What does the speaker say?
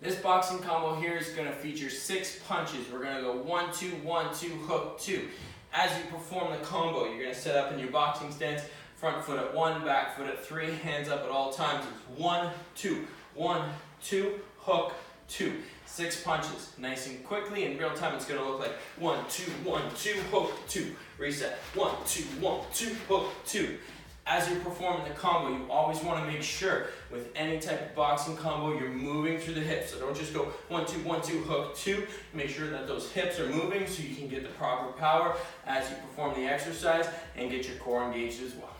This boxing combo here is gonna feature six punches. We're gonna go one, two, one, two, hook, two. As you perform the combo, you're gonna set up in your boxing stance, front foot at one, back foot at three, hands up at all times. It's one, two, one, two, hook, two. Six punches, nice and quickly. In real time, it's gonna look like one, two, one, two, hook, two. Reset. One, two, one, two, hook, two as you're performing the combo, you always want to make sure with any type of boxing combo, you're moving through So don't just go one, two, one, two, hook, two. Make sure that those hips are moving so you can get the proper power as you perform the exercise and get your core engaged as well.